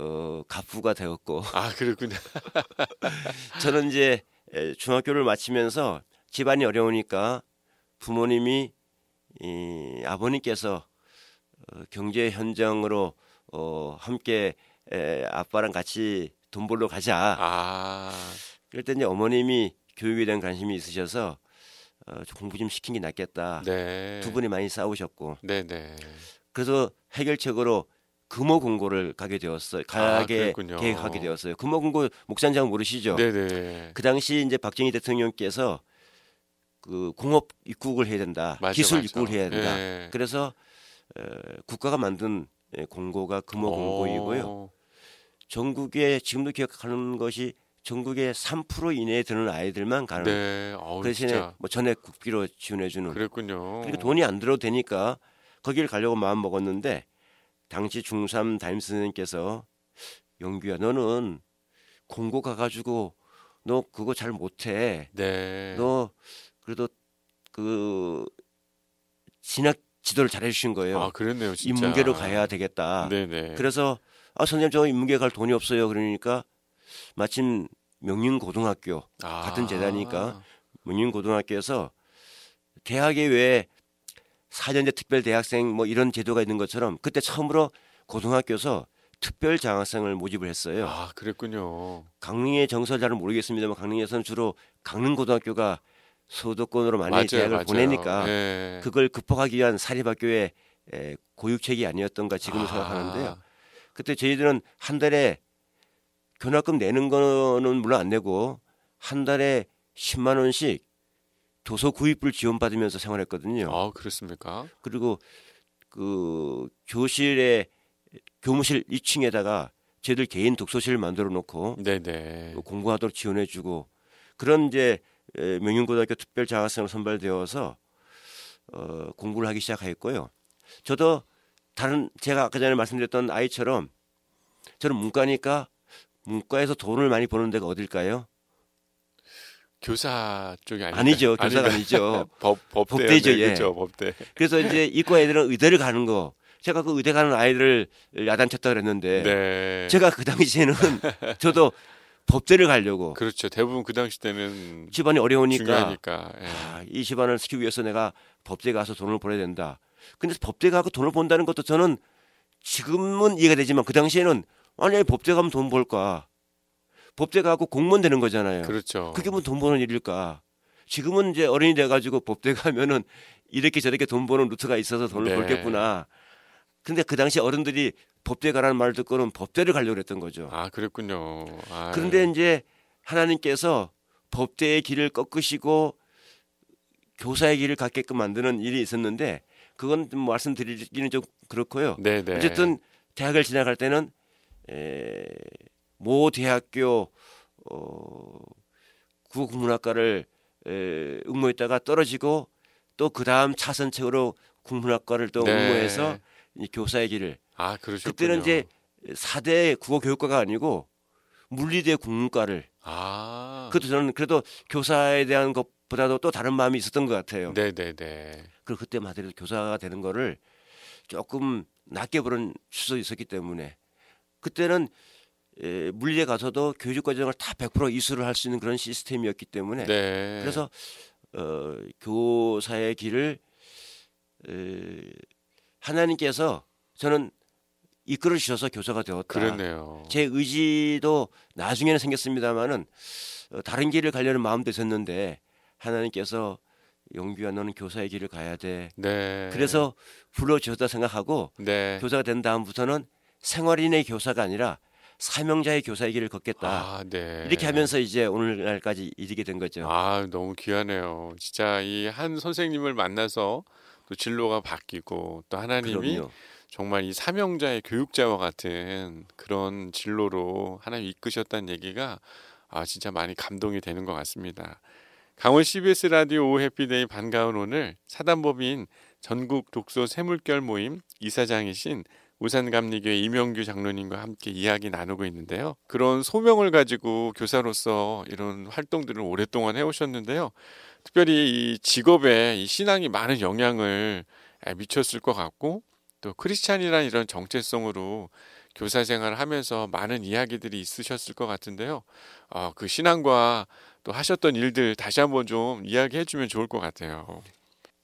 어 가부가 되었고 아 그랬군요. 저는 이제 에, 중학교를 마치면서 집안이 어려우니까 부모님이 이 아버님께서 어, 경제 현장으로 어, 함께 에, 아빠랑 같이 돈 벌러 가자. 아 그럴 때 이제 어머님이 교육에 대한 관심이 있으셔서 어, 좀 공부 좀 시킨 게 낫겠다. 네. 두 분이 많이 싸우셨고 네네. 그래서 해결책으로 금호 공고를 가게 되었어요. 아, 가게 그랬군요. 계획하게 되었어요. 금호 공고 목산장 모르시죠? 네네. 그 당시 이제 박정희 대통령께서 그 공업 입국을 해야 된다, 맞아, 기술 맞아. 입국을 해야 된다. 네. 그래서 어, 국가가 만든 예, 공고가 금호 공고이고요. 어, 전국에 지금도 기억하는 것이 전국에 3% 이내에 드는 아이들만 가는. 네. 어우 그 대신에 진짜 뭐 전액 국비로 지원해 주는. 그랬군요. 그러니까 돈이 안 들어도 되니까 거기를 가려고 마음 먹었는데 당시 중3 담임 선생님께서 영규야 너는 공고 가가지고 너 그거 잘 못해. 네. 너 그래도 그 진학 지도를 잘해 주신 거예요. 아, 그랬네요, 진짜. 인문계로 가야 되겠다. 네네. 그래서 아 선생님 저 인문계 갈 돈이 없어요. 그러니까 마침 명륜고등학교 아. 같은 재단이니까. 명륜고등학교에서 대학에 왜 사년제 특별 대학생 뭐 이런 제도가 있는 것처럼 그때 처음으로 고등학교에서 특별 장학생을 모집을 했어요. 아, 그랬군요. 강릉의 정서를 잘 모르겠습니다만 강릉에서는 주로 강릉 고등학교가 소득권으로 많이 맞아요, 대학을 맞아요. 보내니까 예. 그걸 극복하기 위한 사립학교의 에, 고육책이 아니었던가 지금은 아. 생각하는데요. 그때 저희들은 한 달에 교납금 내는 거는 물론 안 내고 한 달에 10만 원씩 도서 구입을 지원받으면서 생활했거든요. 아, 그렇습니까? 그리고 그 교실에 교무실 2층에다가 저희들 개인 독서실을 만들어 놓고 네네. 공부하도록 지원해주고 그런 이제 에, 명륜고등학교 특별 장학생으로 선발되어서 어, 공부를 하기 시작했고요. 저도 다른 제가 아까 전에 말씀드렸던 아이처럼 저는 문과니까 문과에서 돈을 많이 버는 데가 어딜까요? 교사 쪽이 아니죠. 아니죠. 교사가 아니죠. 법 법대 법대죠, 예. 그렇죠. 법대. 그래서 이제 이과 애들은 의대를 가는 거. 제가 그 의대 가는 아이들을 야단쳤다 그랬는데 네. 제가 그 당시에는 저도 법대를 가려고 그렇죠. 대부분 그 당시 때는 집안이 어려우니까 중요하니까. 예. 아, 이 집안을 지키기 위해서 내가 법대 가서 돈을 벌어야 된다. 근데 법대 가고 돈을 번다는 것도 저는 지금은 이해가 되지만 그 당시에는 아니 법대 가면 돈 벌까? 법대 가고 공무원 되는 거잖아요. 그렇죠. 그게 뭐 돈 버는 일일까? 지금은 이제 어른이 돼가지고 법대 가면은 이렇게 저렇게 돈 버는 루트가 있어서 돈을 네. 벌겠구나. 근데 그 당시 어른들이 법대 가라는 말을 듣고는 법대를 가려고 했던 거죠. 아, 그랬군요. 아, 그런데 이제 하나님께서 법대의 길을 꺾으시고 교사의 길을 갖게끔 만드는 일이 있었는데 그건 좀 말씀드리기는 좀 그렇고요. 네네. 어쨌든 대학을 지나갈 때는 에, 모 대학교 어, 국문학과를 에, 응모했다가 떨어지고 또 그 다음 차선책으로 국문학과를 또 네. 응모해서 이 교사의 길을 아. 그때는 이제 4대 국어 교육과가 아니고 물리대 국문과를 아. 그것도 저는 그래도 교사에 대한 것보다도 또 다른 마음이 있었던 것 같아요. 네네네. 그리고 그때 마대로 교사가 되는 거를 조금 낮게 보는 추도 있었기 때문에 그때는 에, 물리에 가서도 교육 과정을 다 100% 이수를 할 수 있는 그런 시스템이었기 때문에 네. 그래서 어, 교사의 길을 에, 하나님께서 저는 이끌어 주셔서 교사가 되었다. 그랬네요. 제 의지도 나중에는 생겼습니다마는 어, 다른 길을 가려는 마음도 있었는데 하나님께서 용규야 너는 교사의 길을 가야 돼. 네. 그래서 불러 주셨다 생각하고 네. 교사가 된 다음부터는 생활인의 교사가 아니라 사명자의 교사의 길을 걷겠다. 아, 네. 이렇게 하면서 이제 오늘날까지 이르게 된 거죠. 아, 너무 귀하네요. 진짜 이 한 선생님을 만나서 또 진로가 바뀌고 또 하나님이 그럼요. 정말 이 사명자의 교육자와 같은 그런 진로로 하나님 이끄셨다는 얘기가 아 진짜 많이 감동이 되는 것 같습니다. 강원 CBS 라디오 오 해피데이 반가운 오늘 사단법인 전국 독서 새물결 모임 이사장이신 우산감리교회 이명규 장로님과 함께 이야기 나누고 있는데요. 그런 소명을 가지고 교사로서 이런 활동들을 오랫동안 해오셨는데요. 특별히 이 직업에 이 신앙이 많은 영향을 미쳤을 것 같고 또 크리스찬이라는 이런 정체성으로 교사 생활을 하면서 많은 이야기들이 있으셨을 것 같은데요. 어, 그 신앙과 또 하셨던 일들 다시 한번 좀 이야기해 주면 좋을 것 같아요.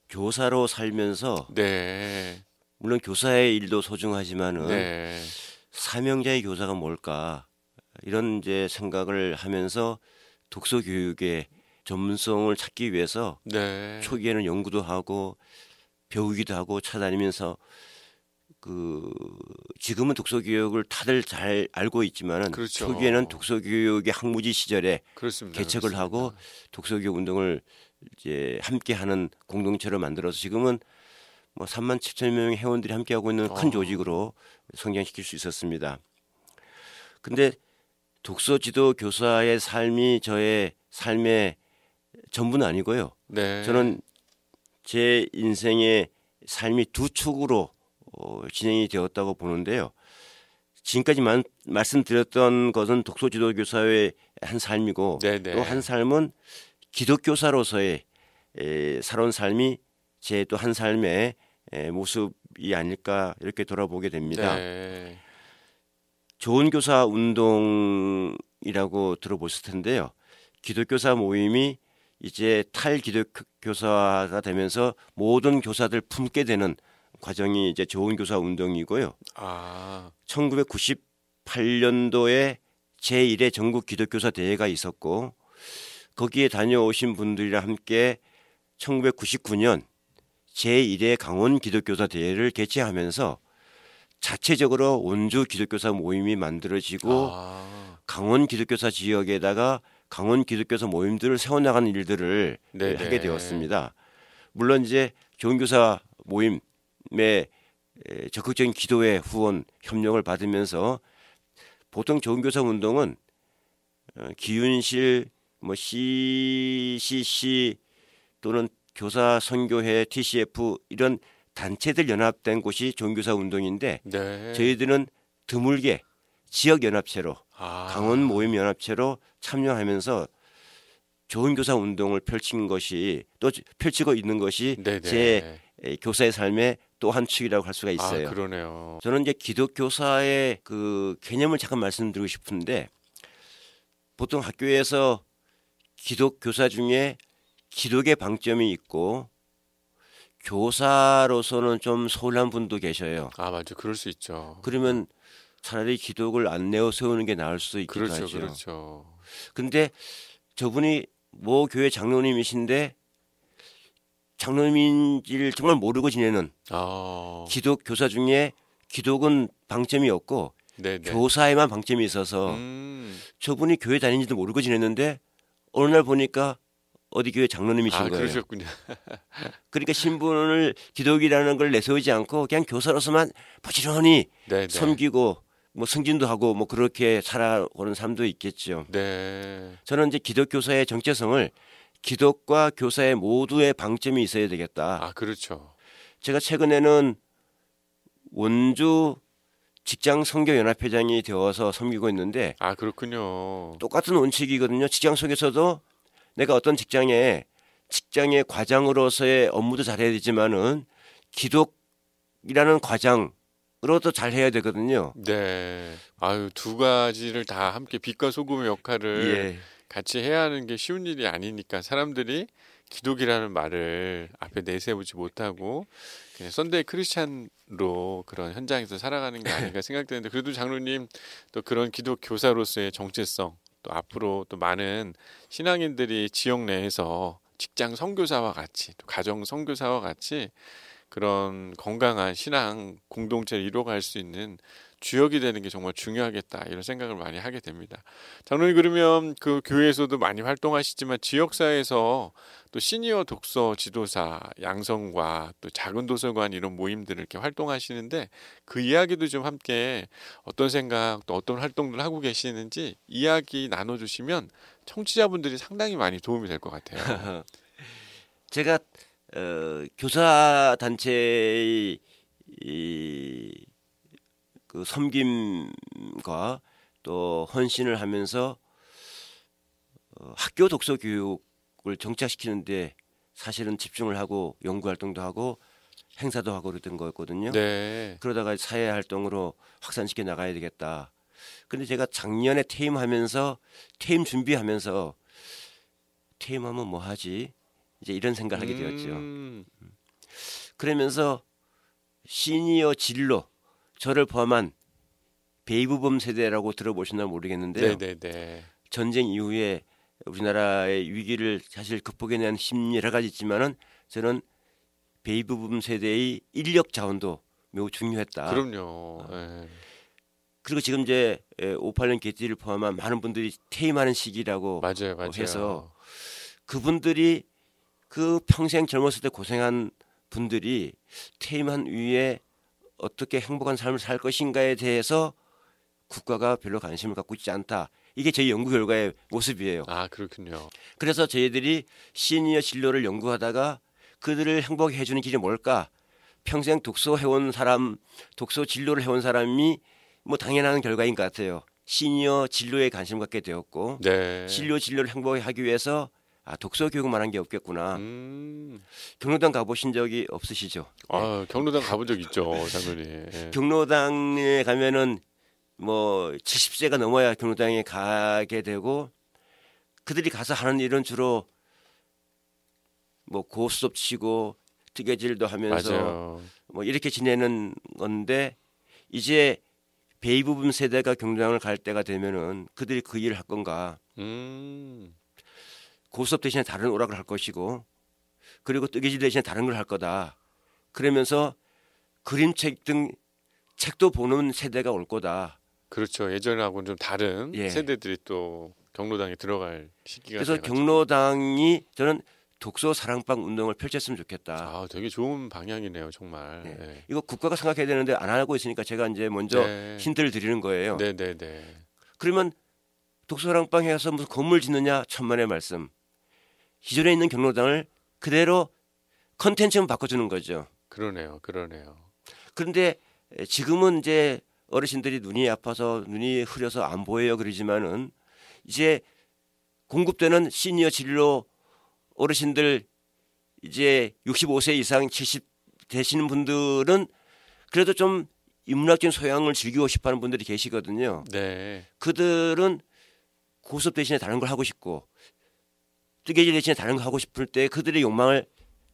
교사로 살면서 네. 물론 교사의 일도 소중하지만은 네. 사명자의 교사가 뭘까 이런 이제 생각을 하면서 독서 교육의 전문성을 찾기 위해서 네. 초기에는 연구도 하고 배우기도 하고 찾아다니면서 그 지금은 독서 교육을 다들 잘 알고 있지만은 그렇죠. 초기에는 독서 교육의 학무지 시절에 그렇습니다. 개척을 그렇습니다. 하고 독서 교육 운동을 이제 함께 하는 공동체로 만들어서 지금은 뭐 3만 7천 명의 회원들이 함께 하고 있는 큰 어. 조직으로 성장시킬 수 있었습니다. 근데 독서 지도 교사의 삶이 저의 삶의 전부는 아니고요. 네. 저는 제 인생의 삶이 두 축으로 어, 어, 진행이 되었다고 보는데요. 지금까지 만, 말씀드렸던 것은 독서 지도 교사의 한 삶이고 네네. 또한 삶은 기독교사로서의 에, 살아온 삶이 제 또 한 삶의 에, 모습이 아닐까 이렇게 돌아보게 됩니다. 네. 좋은 교사 운동이라고 들어보실 텐데요. 기독교사 모임이 이제 탈기독교사가 되면서 모든 교사들 품게 되는 과정이 이제 좋은 교사 운동이고요. 아, 1998년도에 제1회 전국 기독교사 대회가 있었고 거기에 다녀오신 분들이랑 함께 1999년 제1회 강원 기독교사 대회를 개최하면서 자체적으로 원주 기독교사 모임이 만들어지고 아, 강원 기독교사 지역에다가 강원 기독교사 모임들을 세워나가는 일들을 네네. 하게 되었습니다. 물론 이제 교훈교사 모임의 에, 적극적인 기도의 후원 협력을 받으면서 보통 교훈교사 운동은 어, 기윤실 뭐 CCC 또는 교사 선교회 TCF 이런 단체들 연합된 곳이 교훈교사 운동인데 네. 저희들은 드물게 지역 연합체로 아, 강원 모임 연합체로 참여하면서 좋은 교사 운동을 펼친 것이 또 펼치고 있는 것이 네네. 제 에, 교사의 삶의 또 한 축이라고 할 수가 있어요. 아, 그러네요. 저는 이제 기독 교사의 그 개념을 잠깐 말씀드리고 싶은데 보통 학교에서 기독 교사 중에 기독의 방점이 있고 교사로서는 좀 소홀한 분도 계셔요. 아, 맞아. 그럴 수 있죠. 그러면 차라리 기독을 안 내어 세우는 게 나을 수도 있기도 그렇죠, 하죠. 그렇죠. 근데 저분이 모 교회 장로님이신데 장로님인지를 정말 모르고 지내는 아, 기독 교사 중에 기독은 방점이 없고 네네. 교사에만 방점이 있어서 음, 저분이 교회 다니는지도 모르고 지냈는데 어느 날 보니까 어디 교회 장로님이신 아, 거예요. 그러셨군요. 그러니까 신분을 기독이라는 걸 내세우지 않고 그냥 교사로서만 부지런히 네네. 섬기고 뭐 승진도 하고 뭐 그렇게 살아오는 삶도 있겠죠. 네. 저는 이제 기독 교사의 정체성을 기독과 교사의 모두의 방점이 있어야 되겠다. 아, 그렇죠. 제가 최근에는 원주 직장 선교 연합회장이 되어서 섬기고 있는데 아, 그렇군요. 똑같은 원칙이거든요. 직장 속에서도 내가 어떤 직장에 직장의 과장으로서의 업무도 잘해야 되지만은 기독이라는 과장 으로도 잘 해야 되거든요. 네. 아유, 두 가지를 다 함께 빛과 소금의 역할을 예. 같이 해야 하는 게 쉬운 일이 아니니까 사람들이 기독이라는 말을 앞에 내세우지 못하고 그냥 Sunday Christian으로 그런 현장에서 살아가는 게 아닌가 생각되는데 그래도 장로님 또 그런 기독 교사로서의 정체성 또 앞으로 또 많은 신앙인들이 지역 내에서 직장 선교사와 같이 또 가정 선교사와 같이 그런 건강한 신앙 공동체를 이뤄갈 수 있는 주역이 되는 게 정말 중요하겠다 이런 생각을 많이 하게 됩니다. 장로님 그러면 그 교회에서도 많이 활동하시지만 지역사에서 또 시니어 독서 지도사 양성과 또 작은 도서관 이런 모임들을 이렇게 활동하시는데 그 이야기도 좀 함께 어떤 생각 또 어떤 활동들 하고 계시는지 이야기 나눠주시면 청취자분들이 상당히 많이 도움이 될 것 같아요. 제가 어, 교사 단체의 이, 그 섬김과 또 헌신을 하면서 어, 학교 독서 교육 을 정착시키는데 사실은 집중을 하고 연구 활동도 하고 행사도 하고 그랬던 거였거든요. 네. 그러다가 사회 활동으로 확산시켜 나가야 되겠다. 근데 제가 작년에 퇴임하면서 퇴임 준비하면서 퇴임하면 뭐 하지? 이제 이런 생각을 하게 되었죠. 음, 그러면서 시니어 진로 저를 포함한 베이브붐 세대라고 들어보셨나 모르겠는데요. 네네네. 전쟁 이후에 우리나라의 위기를 사실 극복해 낸 힘 여러 가지 있지만은 저는 베이브붐 세대의 인력 자원도 매우 중요했다. 그럼요. 예. 그리고 지금 이제 58년 개띠를 포함한 많은 분들이 퇴임하는 시기라고 맞아요, 맞아요. 해서 그분들이 그 평생 젊었을 때 고생한 분들이 퇴임한 이후에 어떻게 행복한 삶을 살 것인가에 대해서 국가가 별로 관심을 갖고 있지 않다. 이게 저희 연구 결과의 모습이에요. 아 그렇군요. 그래서 저희들이 시니어 진로를 연구하다가 그들을 행복해 해주는 길이 뭘까? 평생 독서 해온 사람, 독서 진로를 해온 사람이 뭐 당연한 결과인 것 같아요. 시니어 진로에 관심 갖게 되었고 네. 진로 진로를 행복하기 위해서 아 독서 교육만 한 게 없겠구나. 음. 경로당 가보신 적이 없으시죠? 아, 경로당 가본 적 있죠, 장로님. 예. 경로당에 가면은 뭐 70세가 넘어야 경로당에 가게 되고 그들이 가서 하는 일은 주로 뭐 고스톱 치고 뜨개질도 하면서 맞아요. 뭐 이렇게 지내는 건데 이제 베이비 붐 세대가 경로당을 갈 때가 되면은 그들이 그 일을 할 건가 음. 고스톱 대신에 다른 오락을 할 것이고 그리고 뜨개질 대신에 다른 걸 할 거다 그러면서 그림책 등 책도 보는 세대가 올 거다 그렇죠. 예전하고는 좀 다른 예. 세대들이 또 경로당에 들어갈 시기가 그래서 돼가지고. 경로당이 저는 독서 사랑방 운동을 펼쳤으면 좋겠다. 아, 되게 좋은 방향이네요, 정말. 네. 네. 이거 국가가 생각해야 되는데 안 하고 있으니까 제가 이제 먼저 네. 힌트를 드리는 거예요. 네, 네, 네. 그러면 독서 사랑방 해서 무슨 건물 짓느냐 천만의 말씀. 기존에 있는 경로당을 그대로 컨텐츠만 바꿔주는 거죠. 그러네요. 그러네요. 그런데 지금은 이제 어르신들이 눈이 아파서 눈이 흐려서 안 보여요 그러지만은 이제 공급되는 시니어 진로 어르신들 이제 65세 이상 70 되시는 분들은 그래도 좀 인문학적인 소양을 즐기고 싶어하는 분들이 계시거든요. 네. 그들은 고스톱 대신에 다른 걸 하고 싶고 뜨개질 대신에 다른 걸 하고 싶을 때 그들의 욕망을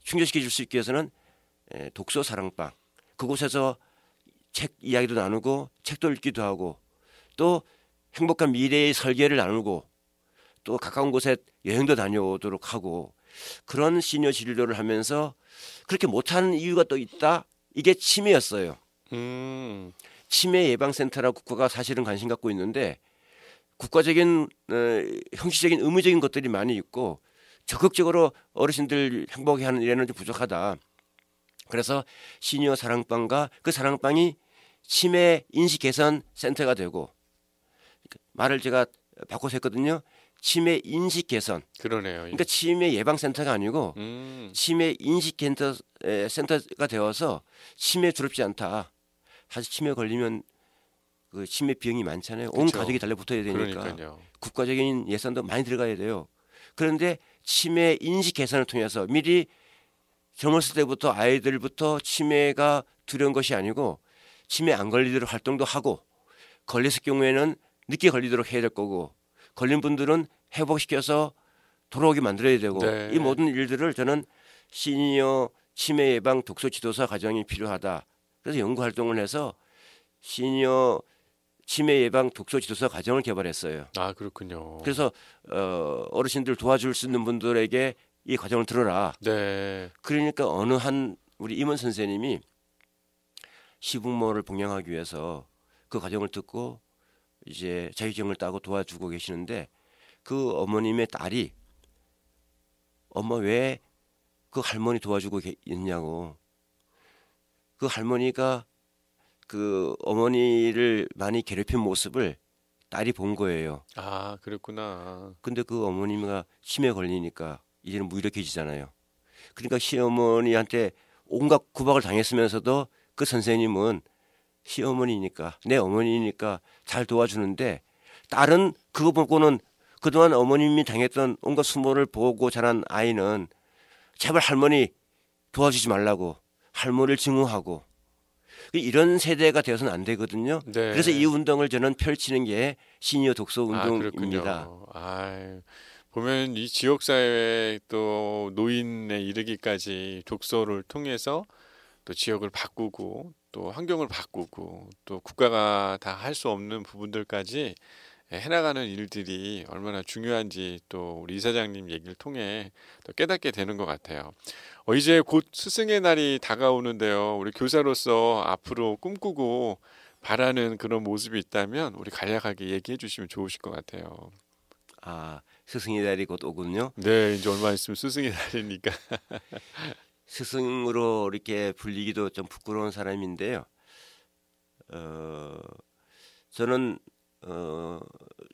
충족시켜 줄 수 있기 위해서는 에, 독서 사랑방 그곳에서 책 이야기도 나누고 책도 읽기도 하고 또 행복한 미래의 설계를 나누고 또 가까운 곳에 여행도 다녀오도록 하고 그런 시니어 진료를 하면서 그렇게 못하는 이유가 또 있다 이게 치매였어요. 음. 치매 예방센터라고 국가가 사실은 관심 갖고 있는데 국가적인 어, 형식적인 의무적인 것들이 많이 있고 적극적으로 어르신들 행복해하는 일에는 좀 부족하다. 그래서 시니어 사랑방과 그 사랑방이 치매 인식 개선 센터가 되고 말을 제가 바꿔서 했거든요. 치매 인식 개선. 그러네요. 그러니까 치매 예방 센터가 아니고 음. 치매 인식 센터 에, 센터가 되어서 치매 두렵지 않다. 사실 치매 걸리면 그 치매 비용이 많잖아요. 온 그쵸. 가족이 달려붙어야 되니까 그러니까요. 국가적인 예산도 많이 들어가야 돼요. 그런데 치매 인식 개선을 통해서 미리 젊었을 때부터 아이들부터 치매가 두려운 것이 아니고 치매 안 걸리도록 활동도 하고 걸렸을 경우에는 늦게 걸리도록 해야 될 거고 걸린 분들은 회복시켜서 돌아오게 만들어야 되고 네. 이 모든 일들을 저는 시니어 치매 예방 독서 지도사 과정이 필요하다. 그래서 연구 활동을 해서 시니어 치매 예방 독서 지도사 과정을 개발했어요. 아, 그렇군요. 그래서 어, 어르신들 도와줄 수 있는 분들에게 이 과정을 들어라. 네. 그러니까 어느 한 우리 임원 선생님이 시부모를 봉양하기 위해서 그 과정을 듣고 이제 자격증을 따고 도와주고 계시는데 그 어머님의 딸이 엄마 왜 그 할머니 도와주고 계- 있냐고 그 할머니가 그 어머니를 많이 괴롭힌 모습을 딸이 본 거예요. 아, 그랬구나. 근데 그 어머니가 치매 걸리니까 이제는 무기력해지잖아요. 그러니까 시어머니한테 온갖 구박을 당했으면서도 그 선생님은 시어머니니까 내 어머니니까 잘 도와주는데 딸은 그거 보고는 그동안 어머님이 당했던 온갖 수모를 보고 자란 아이는 제발 할머니 도와주지 말라고 할머니를 증오하고 이런 세대가 되어서는 안 되거든요. 네. 그래서 이 운동을 저는 펼치는 게 시니어 독서 아, 운동입니다. 아, 보면 이 지역 사회 또 노인에 이르기까지 독서를 통해서 또 지역을 바꾸고 또 환경을 바꾸고 또 국가가 다 할 수 없는 부분들까지 해나가는 일들이 얼마나 중요한지 또 우리 이사장님 얘기를 통해 또 깨닫게 되는 것 같아요. 어, 이제 곧 스승의 날이 다가오는데요. 우리 교사로서 앞으로 꿈꾸고 바라는 그런 모습이 있다면 우리 간략하게 얘기해 주시면 좋으실 것 같아요. 아 스승의 날이 곧 오군요. 네, 이제 얼마 있으면 스승의 날이니까. 스승으로 이렇게 불리기도 좀 부끄러운 사람인데요. 어, 저는 어,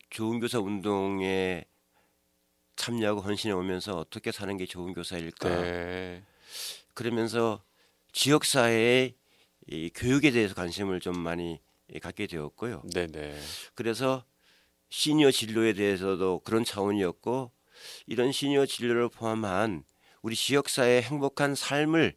좋은 교사 운동에 참여하고 헌신해 오면서 어떻게 사는 게 좋은 교사일까? 네. 그러면서 지역 사회의 이 교육에 대해서 관심을 좀 많이 갖게 되었고요. 네네. 그래서 시니어 진로에 대해서도 그런 차원이었고 이런 시니어 진로를 포함한 우리 지역사회의 행복한 삶을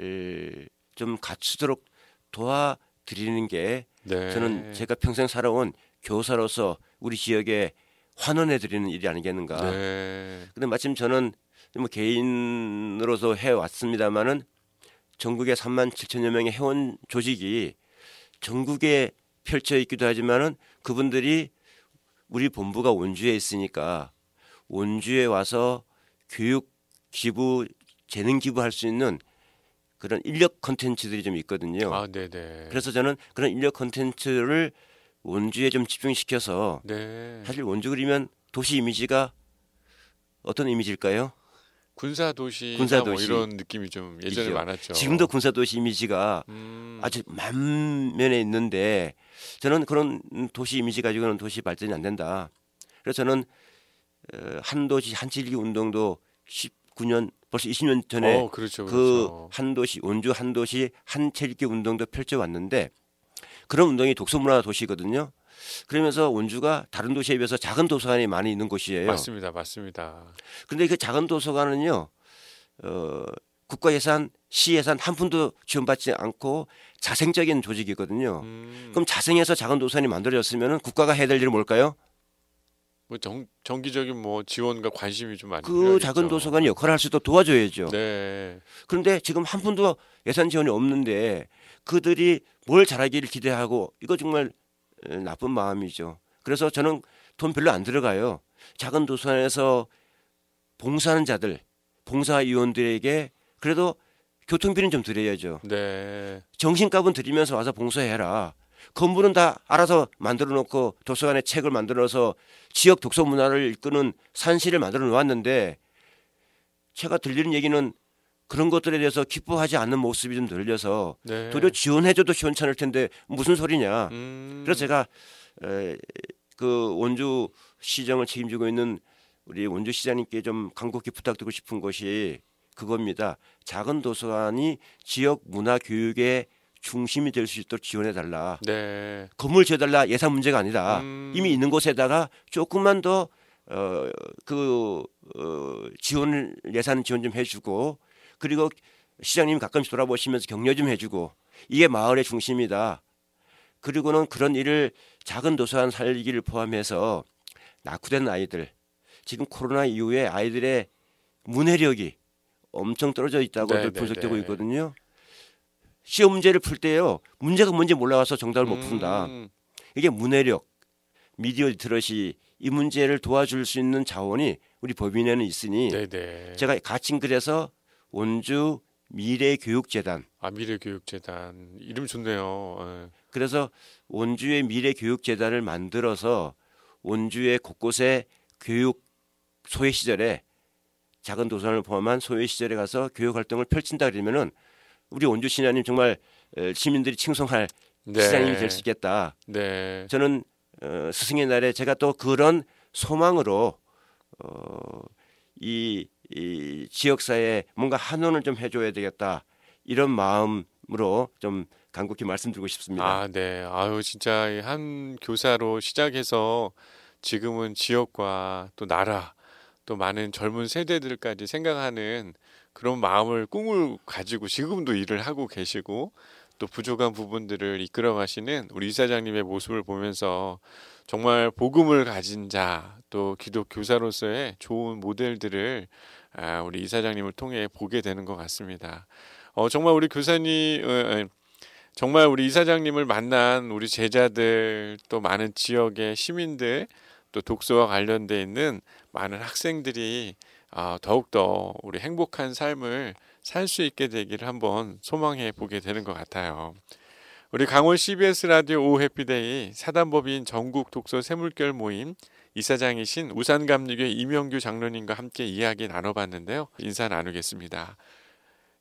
에, 좀 갖추도록 도와드리는 게 네. 저는 제가 평생 살아온 교사로서 우리 지역에 환원해 드리는 일이 아니겠는가. 네. 근데 마침 저는 뭐 개인으로서 해 왔습니다마는 전국에 3만 7천여 명의 회원 조직이 전국에 펼쳐 있기도 하지만은 그분들이 우리 본부가 원주에 있으니까 원주에 와서 교육 기부 재능 기부할 수 있는 그런 인력 컨텐츠들이 좀 있거든요. 아, 네네. 그래서 저는 그런 인력 컨텐츠를 원주에 좀 집중시켜서 네. 사실 원주 그리면 도시 이미지가 어떤 이미지일까요? 군사 도시 군사 뭐 도시. 이런 느낌이 좀 예전에 있죠. 많았죠. 지금도 군사 도시 이미지가 음, 아주 만면에 있는데 저는 그런 도시 이미지 가지고는 도시 발전이 안 된다. 그래서 저는 어, 한 도시 한칠기 운동도 19년 벌써 20년 전에 어, 그렇죠. 그 그렇죠. 한 도시 원주 한 도시 한체일기 운동도 펼쳐 왔는데 그런 운동이 독서문화 도시거든요. 그러면서 원주가 다른 도시에 비해서 작은 도서관이 많이 있는 곳이에요. 맞습니다. 맞습니다. 근데 그 작은 도서관은요, 어, 국가 예산, 시 예산 한 푼도 지원받지 않고 자생적인 조직이거든요. 음, 그럼 자생해서 작은 도서관이 만들어졌으면 국가가 해야 될 일은 뭘까요? 뭐 정, 정기적인 뭐 지원과 관심이 좀 많이 그. 작은 도서관이 역할을 할수 있도록 도와줘야죠. 네. 그런데 지금 한 푼도 예산 지원이 없는데 그들이 뭘 잘하기를 기대하고 이거 정말 에, 나쁜 마음이죠. 그래서 저는 돈 별로 안 들어가요. 작은 도서관에서 봉사하는 자들, 봉사위원들에게 그래도 교통비는 좀 드려야죠. 네. 정신값은 드리면서 와서 봉사해라. 건물은 다 알아서 만들어 놓고 도서관에 책을 만들어서 지역 독서 문화를 이끄는 산실을 만들어 놓았는데 제가 들리는 얘기는 그런 것들에 대해서 기뻐하지 않는 모습이 좀 들려서 네. 도리어 지원해줘도 시원찮을 텐데 무슨 소리냐. 음, 그래서 제가 에, 그 원주 시정을 책임지고 있는 우리 원주 시장님께 좀 간곡히 부탁드리고 싶은 것이 그겁니다. 작은 도서관이 지역 문화 교육의 중심이 될 수 있도록 지원해 달라. 네. 건물 지어달라 예산 문제가 아니다. 음. 이미 있는 곳에다가 조금만 더 어, 그 어, 지원 예산 지원 좀 해주고 그리고 시장님 가끔씩 돌아보시면서 격려 좀 해주고 이게 마을의 중심이다. 그리고는 그런 일을 작은 도서관 살리기를 포함해서 낙후된 아이들 지금 코로나 이후에 아이들의 문해력이 엄청 떨어져 있다고 네, 네, 분석되고 네. 있거든요. 시험 문제를 풀 때요 문제가 뭔지 몰라서 정답을 못 푼다. 음, 이게 문해력, 미디어 리트러시 이 문제를 도와줄 수 있는 자원이 우리 법인에는 있으니 네네. 제가 가칭 그래서 원주 미래교육재단 아 미래교육재단 이름 좋네요. 예. 그래서 원주의 미래교육재단을 만들어서 원주의 곳곳에 교육 소외 시절에 작은 도서관을 포함한 소외 시절에 가서 교육 활동을 펼친다 그러면은 우리 원주 시장님 정말 에, 시민들이 칭송할 네. 시장님이 될 수 있겠다. 네. 저는 어, 스승의 날에 제가 또 그런 소망으로 어, 이, 이 지역사회에 뭔가 한원을 좀 해줘야 되겠다 이런 마음으로 좀 간곡히 말씀드리고 싶습니다. 아, 네. 아유, 진짜 이한 교사로 시작해서 지금은 지역과 또 나라, 또 많은 젊은 세대들까지 생각하는 그런 마음을 꿈을 가지고 지금도 일을 하고 계시고 또 부족한 부분들을 이끌어 가시는 우리 이사장님의 모습을 보면서 정말 복음을 가진 자, 또 기독 교사로서의 좋은 모델들을 아, 우리 이사장님을 통해 보게 되는 것 같습니다. 어, 정말 우리 교사님, 어, 어, 정말 우리 이사장님을 만난 우리 제자들 또 많은 지역의 시민들 또 독서와 관련돼 있는 많은 학생들이 아, 더욱더 우리 행복한 삶을 살 수 있게 되기를 한번 소망해 보게 되는 것 같아요. 우리 강원 CBS 라디오 오후 해피데이 사단법인 전국 독서 새물결 모임 이사장이신 우산감리교 이명규 장로님과 함께 이야기 나눠봤는데요. 인사 나누겠습니다.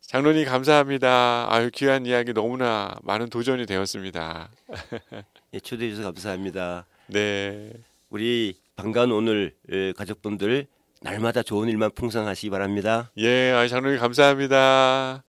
장로님 감사합니다. 아유 귀한 이야기 너무나 많은 도전이 되었습니다. 예, 초대해 주셔서 감사합니다. 네. 우리 반가운 오늘 에, 가족분들 날마다 좋은 일만 풍성하시기 바랍니다. 예, 장로님 감사합니다.